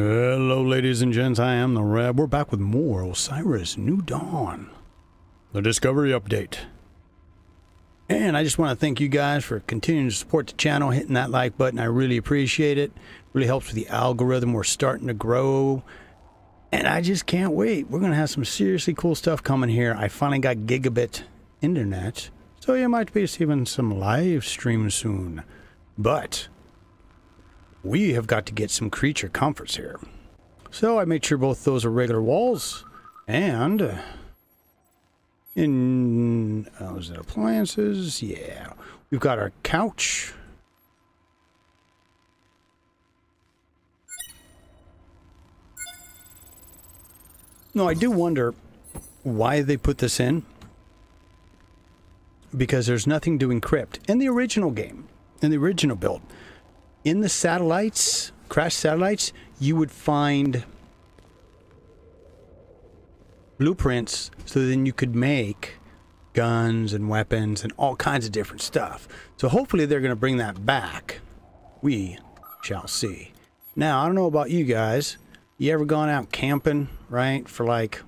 Hello, ladies and gents. I am the Rev. We're back with more Osiris New Dawn, the Discovery Update. And I just want to thank you guys for continuing to support the channel, hitting that like button. I really appreciate it. Really helps with the algorithm. We're starting to grow. And I just can't wait. We're going to have some seriously cool stuff coming here. I finally got gigabit internet, so you might be seeing some live streams soon. But we have got to get some creature comforts here. So I made sure both those are regular walls. And uh, in, oh, is it appliances? Yeah. We've got our couch. No, I do wonder why they put this in. Because there's nothing to encrypt. In the original game, in the original build, in the satellites, crash satellites, you would find blueprints so then you could make guns and weapons and all kinds of different stuff. So hopefully they're going to bring that back. We shall see. Now, I don't know about you guys. You ever gone out camping, right? For like,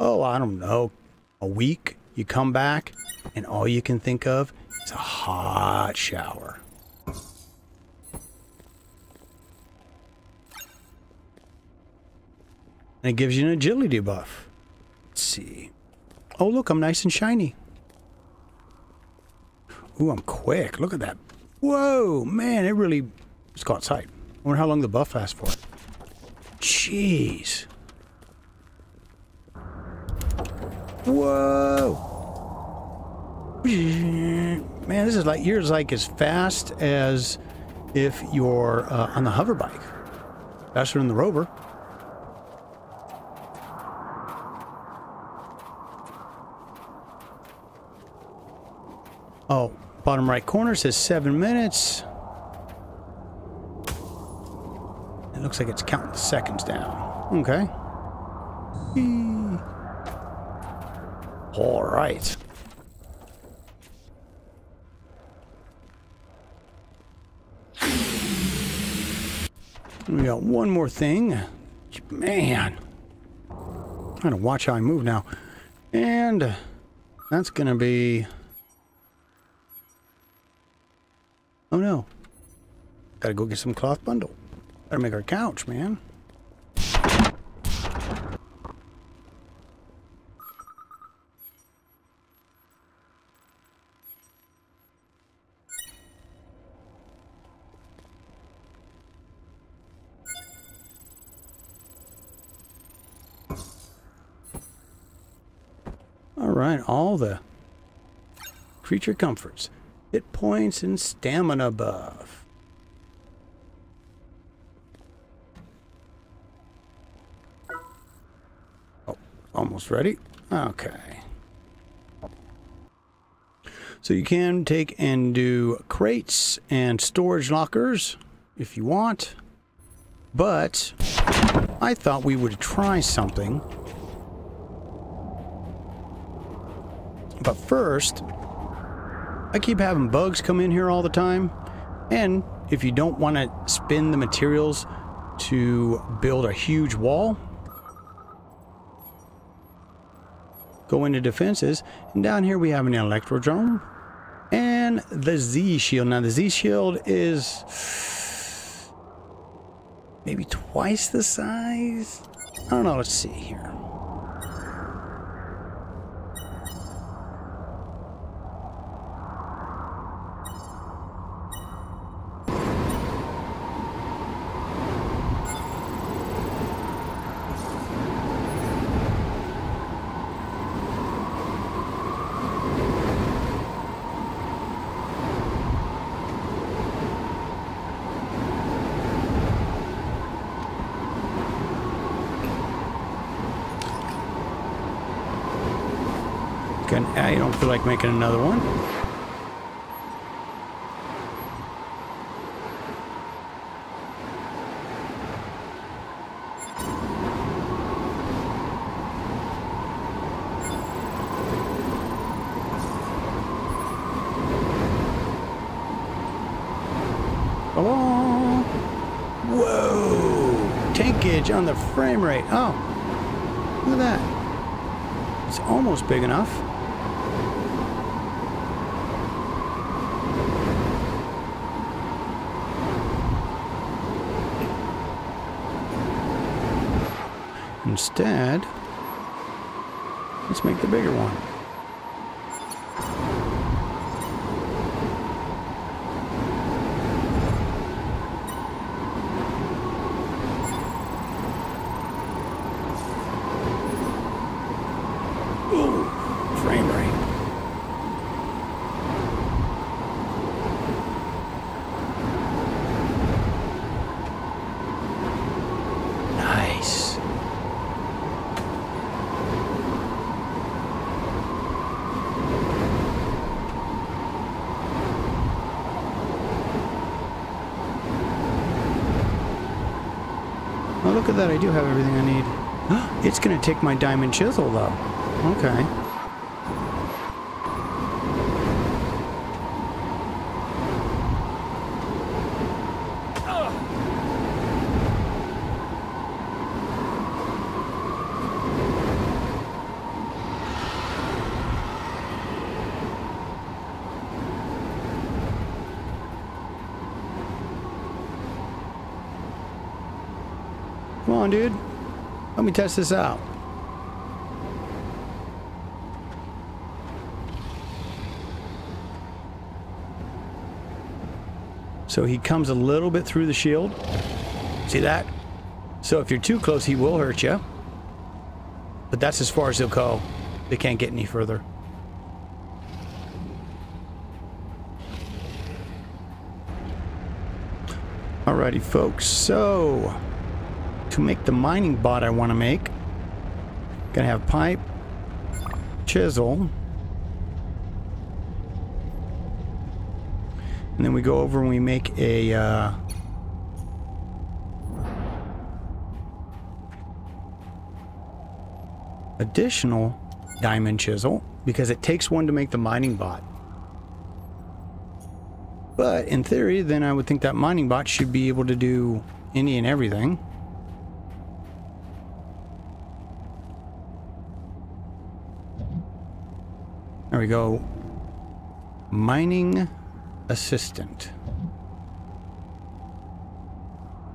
oh, I don't know, a week? You come back and all you can think of is a hot shower. And it gives you an agility buff. Let's see. Oh, look, I'm nice and shiny. Ooh, I'm quick. Look at that. Whoa, man, it really... Let's go outside. I wonder how long the buff lasts for. Jeez. Whoa. Man, this is like, yours like as fast as if you're uh, on the hover bike. Faster than the rover. Oh, bottom right corner says seven minutes. It looks like it's counting the seconds down. Okay. All right. We got one more thing. Man. Trying to watch how I move now. And that's going to be... Oh no. Gotta go get some cloth bundle. Gotta make our couch, man. All right, all the creature comforts hit points and stamina buff. Oh, almost ready. Okay. So you can take and do crates and storage lockers if you want. But I thought we would try something. But first, I keep having bugs come in here all the time. And if you don't want to spend the materials to build a huge wall, go into defenses. And down here we have an electrodrome and the Z shield. Now the Z shield is maybe twice the size. I don't know. Let's see here. I don't feel like making another one. Whoa! leakage on the frame rate. Oh, look at that. It's almost big enough. Instead, let's make the bigger one. Look at that, I do have everything I need. it's going to take my diamond chisel, though. Okay. Come on, dude. Let me test this out. So he comes a little bit through the shield. See that? So if you're too close, he will hurt you. But that's as far as he'll go. They can't get any further. Alrighty, folks. So to make the mining bot I want to make. Gonna have pipe, chisel, and then we go over and we make a uh, additional diamond chisel because it takes one to make the mining bot. But in theory, then I would think that mining bot should be able to do any and everything. There we go. Mining assistant.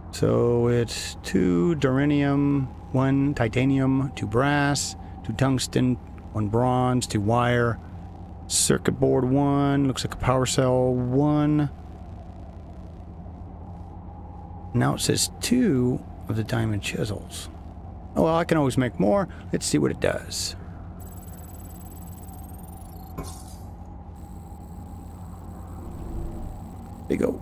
So it's two duranium, one titanium, two brass, two tungsten, one bronze, two wire, circuit board one, looks like a power cell one. Now it says two of the diamond chisels. Oh, well, I can always make more. Let's see what it does. There you go.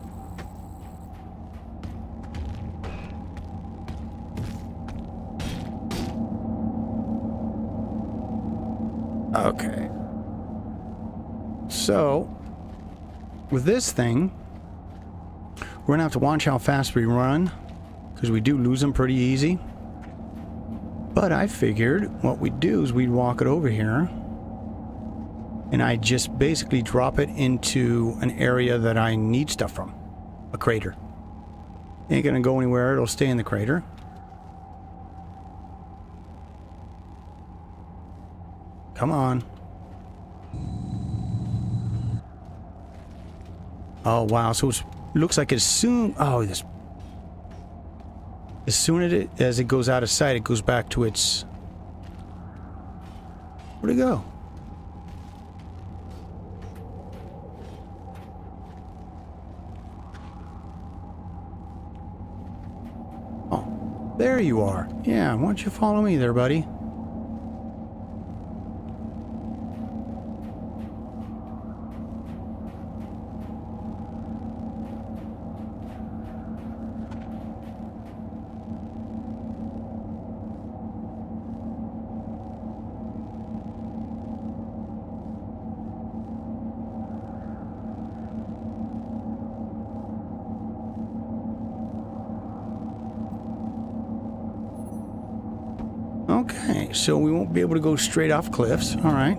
Okay. So, with this thing, we're going to have to watch how fast we run, because we do lose them pretty easy. But I figured what we'd do is we'd walk it over here and I just basically drop it into an area that I need stuff from. A crater. Ain't gonna go anywhere, it'll stay in the crater. Come on. Oh wow, so it looks like as soon oh this as soon as it as it goes out of sight it goes back to its Where'd it go? There you are. Yeah, why don't you follow me there, buddy? Okay, so we won't be able to go straight off cliffs. All right.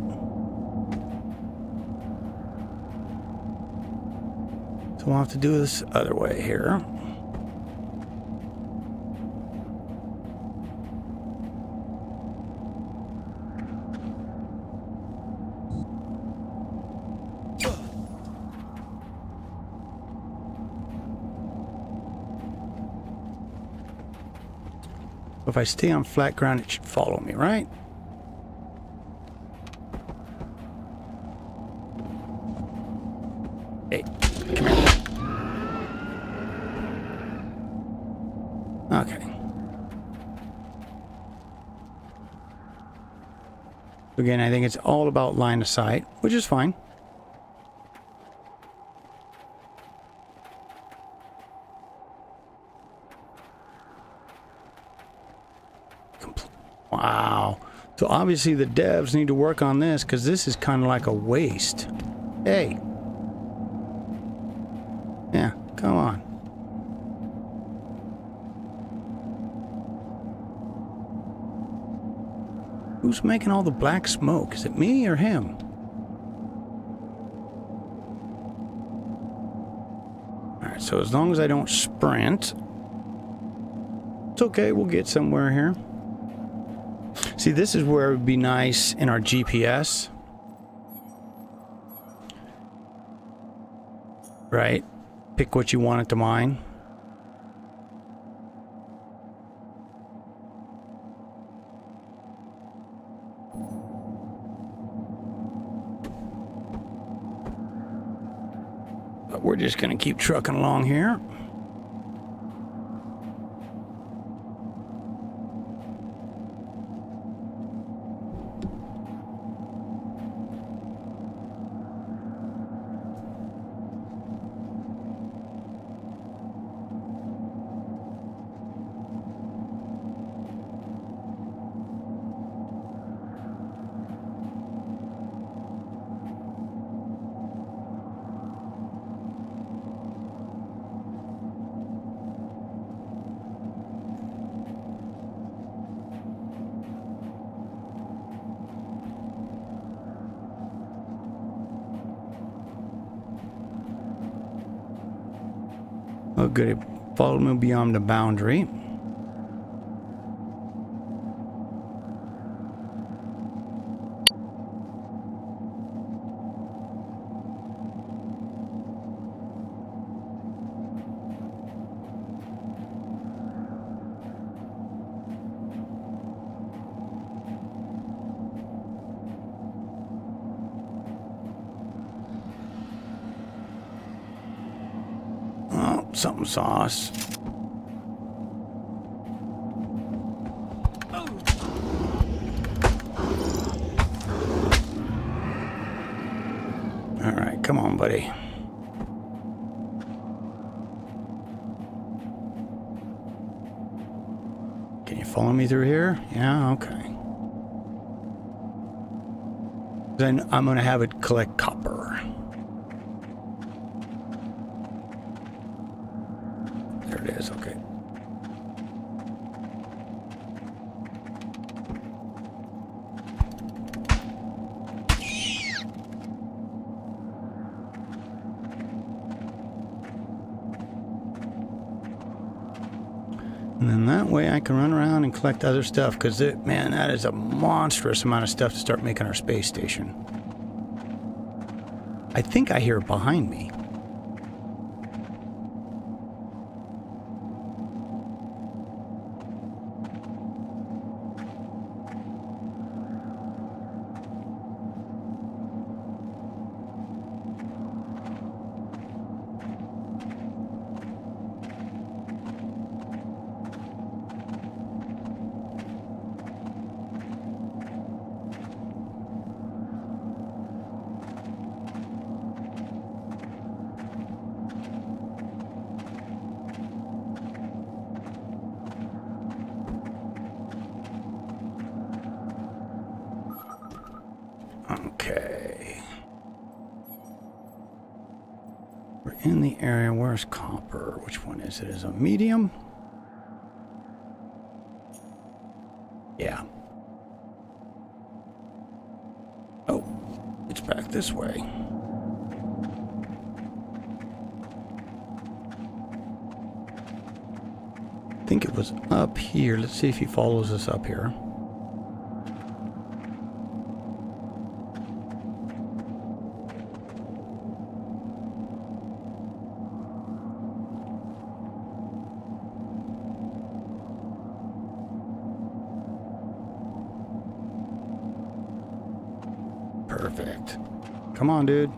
So we'll have to do this other way here. If I stay on flat ground, it should follow me, right? Hey, come here. Okay. Again, I think it's all about line of sight, which is fine. Wow. So obviously the devs need to work on this because this is kind of like a waste. Hey. Yeah, come on. Who's making all the black smoke? Is it me or him? Alright, so as long as I don't sprint, it's okay, we'll get somewhere here. See, this is where it would be nice in our GPS. Right? Pick what you want it to mine. But we're just going to keep trucking along here. Good. It followed me beyond the boundary. Something sauce. All right, come on, buddy. Can you follow me through here? Yeah, okay. Then I'm going to have it collect copper. And then that way I can run around and collect other stuff because it, man, that is a monstrous amount of stuff to start making our space station. I think I hear it behind me. In the area. Where's copper? Which one is it? Is a medium? Yeah. Oh, it's back this way. I think it was up here. Let's see if he follows us up here. Come on, dude.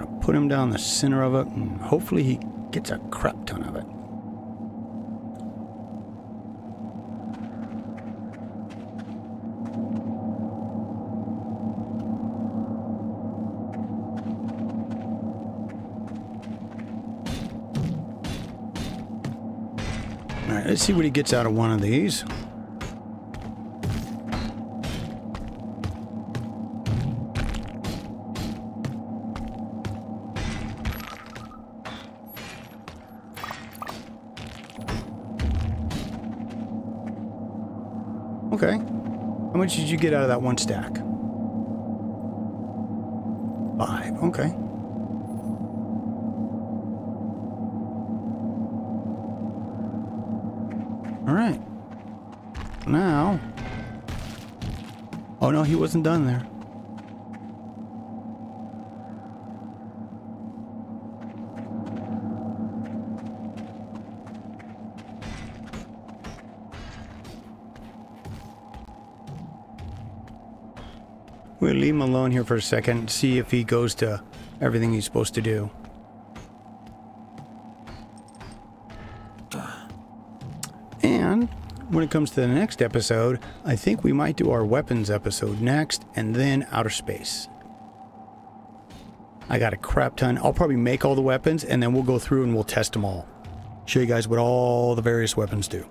I'll put him down the center of it, and hopefully he gets a crap ton of it. Let's see what he gets out of one of these. Okay. How much did you get out of that one stack? Five. Okay. He wasn't done there. We'll leave him alone here for a second, see if he goes to everything he's supposed to do. When it comes to the next episode, I think we might do our weapons episode next and then outer space. I got a crap ton. I'll probably make all the weapons and then we'll go through and we'll test them all. Show you guys what all the various weapons do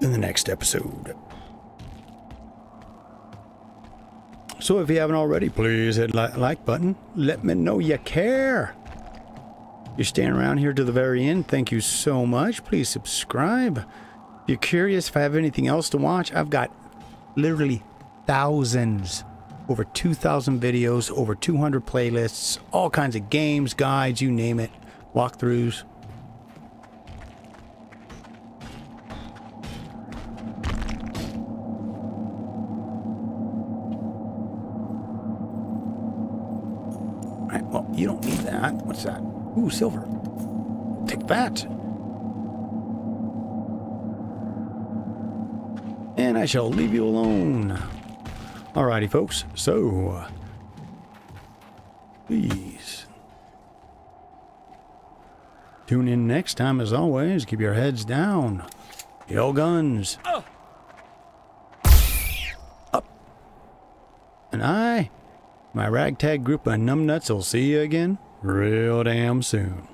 in the next episode. So if you haven't already, please hit that like button. Let me know you care. You're staying around here to the very end. Thank you so much. Please subscribe. You're curious if I have anything else to watch, I've got literally thousands, over 2,000 videos, over 200 playlists, all kinds of games, guides, you name it, walkthroughs. Right, well, you don't need that. What's that? Ooh, silver. Take that. And I shall leave you alone. Alrighty, folks. So, please tune in next time. As always, keep your heads down. Your guns up. And I, my ragtag group of numbnuts, will see you again real damn soon.